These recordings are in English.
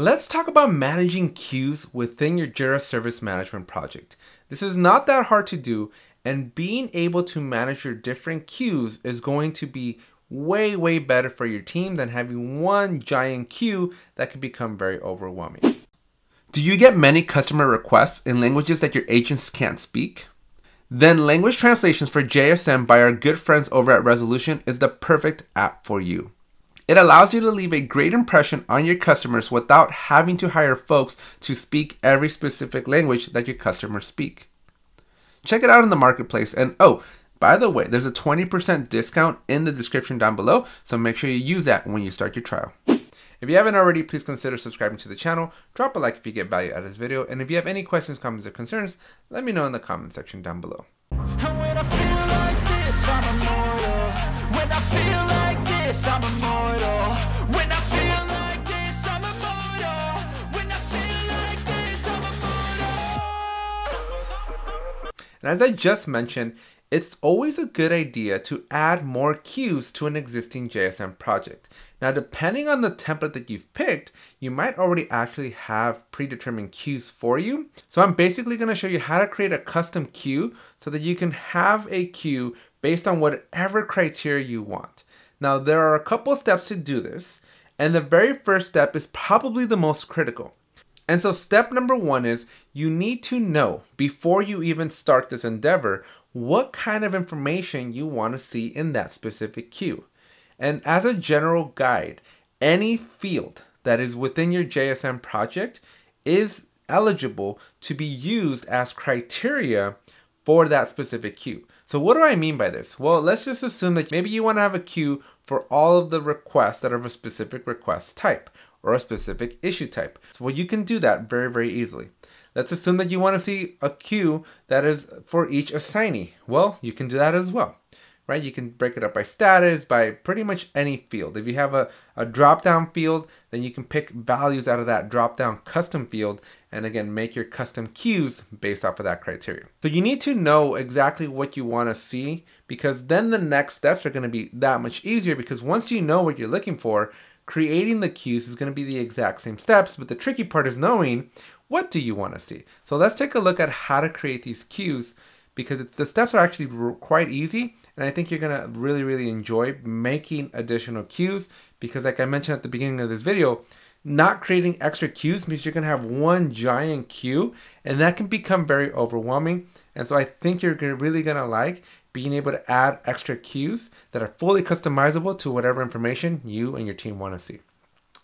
Let's talk about managing queues within your Jira Service Management project. This is not that hard to do, and being able to manage your different queues is going to be way, way better for your team than having one giant queue that can become very overwhelming. Do you get many customer requests in languages that your agents can't speak? Then Language Translations for JSM by our good friends over at Resolution is the perfect app for you. It allows you to leave a great impression on your customers without having to hire folks to speak every specific language that your customers speak. Check it out in the marketplace. And oh, by the way, there's a 20% discount in the description down below, so make sure you use that when you start your trial. If you haven't already, please consider subscribing to the channel, drop a like if you get value out of this video, and if you have any questions, comments, or concerns, let me know in the comment section down below. And as I just mentioned, it's always a good idea to add more queues to an existing JSM project. Now, depending on the template that you've picked, you might already actually have predetermined queues for you. So I'm basically gonna show you how to create a custom queue so that you can have a queue based on whatever criteria you want. Now, there are a couple steps to do this, and the very first step is probably the most critical. And so step number one is you need to know before you even start this endeavor what kind of information you want to see in that specific queue. And as a general guide, any field that is within your JSM project is eligible to be used as criteria for that specific queue. So what do I mean by this? Well, let's just assume that maybe you want to have a queue for all of the requests that are of a specific request type or a specific issue type. So well, you can do that very, very easily. Let's assume that you want to see a queue that is for each assignee. Well, you can do that as well, right? You can break it up by status, by pretty much any field. If you have a, a drop-down field, then you can pick values out of that drop-down custom field and again, make your custom queues based off of that criteria. So you need to know exactly what you want to see because then the next steps are going to be that much easier because once you know what you're looking for, creating the queues is going to be the exact same steps, but the tricky part is knowing what do you want to see. So let's take a look at how to create these queues because the steps are actually quite easy and I think you're to really, really enjoy making additional queues because like I mentioned at the beginning of this video, not creating extra queues means you're to have one giant queue and that can become very overwhelming. And so I think you're really to like being able to add extra queues that are fully customizable to whatever information you and your team want to see.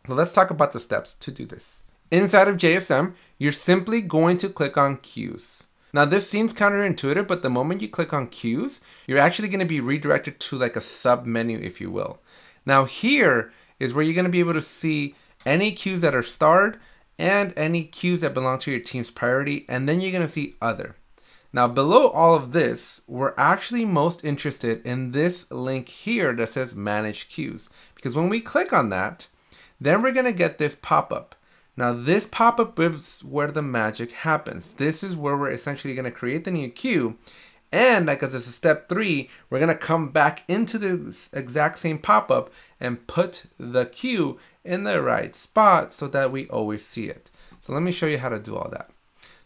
So let's talk about the steps to do this. Inside of JSM, you're simply going to click on queues. Now this seems counterintuitive, but the moment you click on queues, you're actually going to be redirected to like a sub menu, if you will. Now here is where you're going to be able to see any queues that are starred and any queues that belong to your team's priority, and then you're going to see other. Now below all of this, we're actually most interested in this link here that says manage queues. Because when we click on that, then we're gonna get this pop-up. Now this pop-up is where the magic happens. This is where we're essentially gonna create the new queue and like as a step three, we're gonna come back into the exact same pop-up and put the queue in the right spot so that we always see it. So let me show you how to do all that.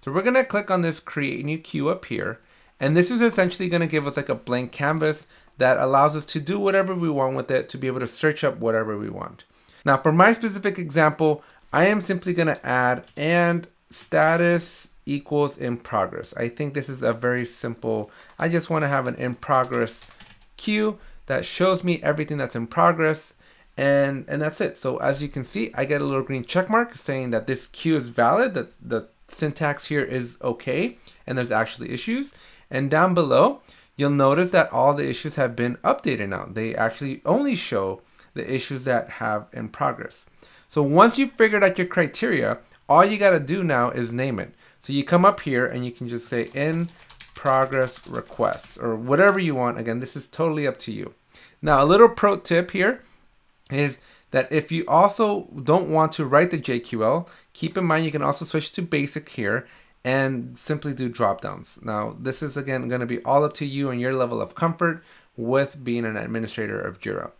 So we're gonna click on this create new queue up here. And this is essentially gonna give us like a blank canvas that allows us to do whatever we want with it to be able to search up whatever we want. Now for my specific example, I am simply gonna add and status equals in progress. I think this is a very simple, I just wanna have an in progress queue that shows me everything that's in progress and and that's it. So as you can see, I get a little green check mark saying that this queue is valid, that the syntax here is okay and there's actually issues. And down below, you'll notice that all the issues have been updated now. They actually only show the issues that have in progress. So once you've figured out your criteria, all you got to do now is name it. So you come up here and you can just say in progress requests or whatever you want. Again, this is totally up to you. Now, a little pro tip here is that if you also don't want to write the JQL, keep in mind you can also switch to basic here and simply do drop downs. Now, this is again going to be all up to you and your level of comfort with being an administrator of Jira.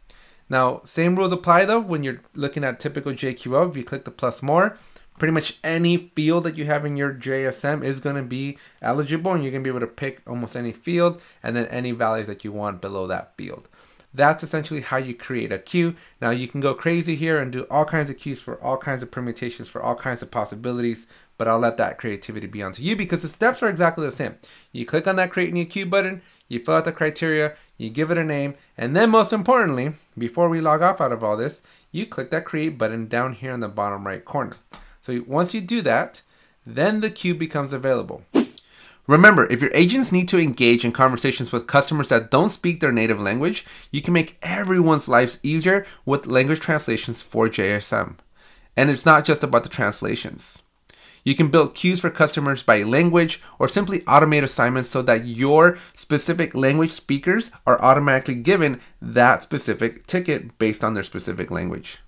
Now, same rules apply though when you're looking at typical JQL. If you click the plus more, pretty much any field that you have in your JSM is going to be eligible and you're going to be able to pick almost any field and then any values that you want below that field. That's essentially how you create a queue. Now you can go crazy here and do all kinds of queues for all kinds of permutations, for all kinds of possibilities, but I'll let that creativity be onto you because the steps are exactly the same. You click on that create new queue button, you fill out the criteria, you give it a name, and then most importantly, before we log off out of all this, you click that create button down here in the bottom right corner. So once you do that, then the queue becomes available. Remember, if your agents need to engage in conversations with customers that don't speak their native language, you can make everyone's lives easier with language translations for JSM. And it's not just about the translations. You can build queues for customers by language or simply automate assignments so that your specific language speakers are automatically given that specific ticket based on their specific language.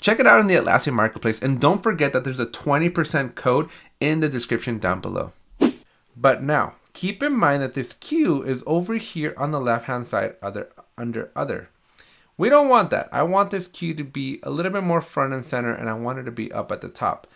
Check it out in the Atlassian Marketplace and don't forget that there's a 20% code in the description down below. But now, keep in mind that this queue is over here on the left hand side other, under other. We don't want that. I want this queue to be a little bit more front and center and I want it to be up at the top.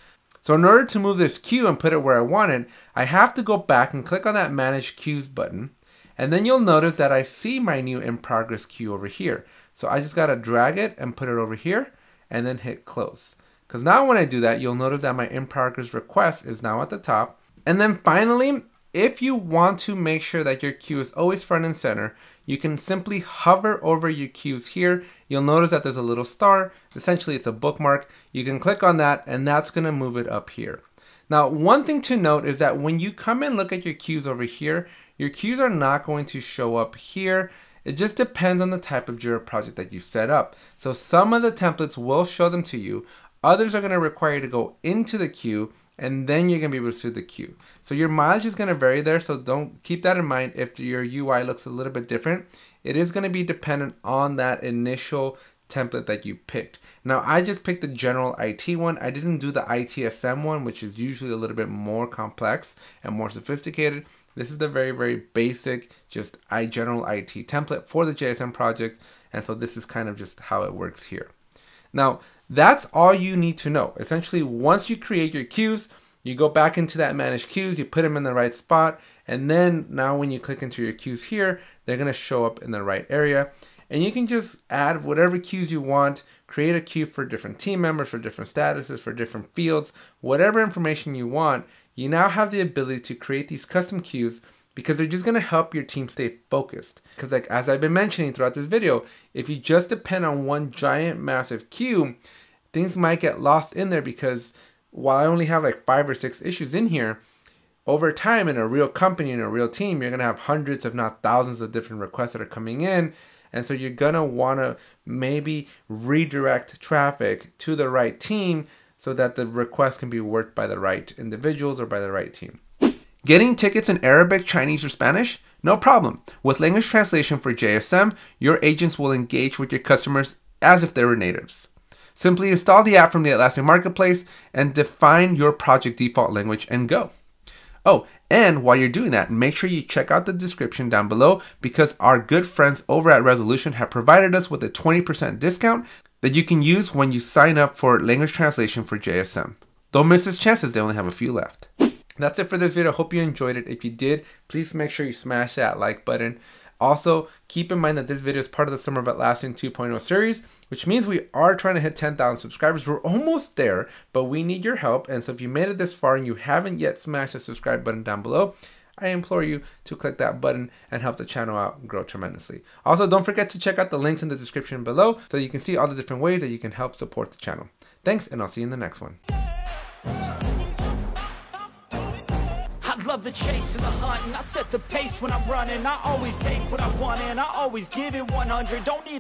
So in order to move this queue and put it where I want it, I have to go back and click on that manage queues button. And then you'll notice that I see my new in progress queue over here. So I just gotta drag it and put it over here and then hit close. Because now when I do that, you'll notice that my in progress request is now at the top. And then finally, if you want to make sure that your queue is always front and center, you can simply hover over your queues here. You'll notice that there's a little star. Essentially, it's a bookmark. You can click on that and that's gonna move it up here. Now, one thing to note is that when you come and look at your queues over here, your queues are not going to show up here. It just depends on the type of Jira project that you set up. So some of the templates will show them to you. Others are going to require you to go into the queue and then you're going to be able to see the queue. So your mileage is going to vary there. So don't keep that in mind if your UI looks a little bit different. It is going to be dependent on that initial template that you picked. Now I just picked the general IT one. I didn't do the ITSM one, which is usually a little bit more complex and more sophisticated. This is the very, very basic, just I general IT template for the JSM project. And so this is kind of just how it works here. Now, that's all you need to know. Essentially, once you create your queues, you go back into that manage queues, you put them in the right spot, and then now when you click into your queues here, they're gonna show up in the right area. And you can just add whatever queues you want, create a queue for different team members, for different statuses, for different fields, whatever information you want, you now have the ability to create these custom queues because they're just going to help your team stay focused. Because like as I've been mentioning throughout this video, if you just depend on one giant massive queue, things might get lost in there because while I only have like five or six issues in here, over time in a real company, in a real team, you're to have hundreds, if not thousands of different requests that are coming in. And so you're want to maybe redirect traffic to the right team so that the request can be worked by the right individuals or by the right team. Getting tickets in Arabic, Chinese, or Spanish? No problem. With language translation for JSM, your agents will engage with your customers as if they were natives. Simply install the app from the Atlassian Marketplace and define your project default language and go. Oh, and while you're doing that, make sure you check out the description down below because our good friends over at Resolution have provided us with a 20% discount that you can use when you sign up for language translation for JSM. Don't miss this chance as they only have a few left. That's it for this video. Hope you enjoyed it. If you did, please make sure you smash that like button. Also, keep in mind that this video is part of the Summer of Atlassian 2.0 series, which means we are trying to hit 10,000 subscribers. We're almost there, but we need your help. And so if you made it this far and you haven't yet smashed the subscribe button down below, I implore you to click that button and help the channel out grow tremendously. Also, don't forget to check out the links in the description below so you can see all the different ways that you can help support the channel. Thanks, and I'll see you in the next one. Love the chase and the hunt and I set the pace when I'm running. I always take what I want and I always give it 100 Don't need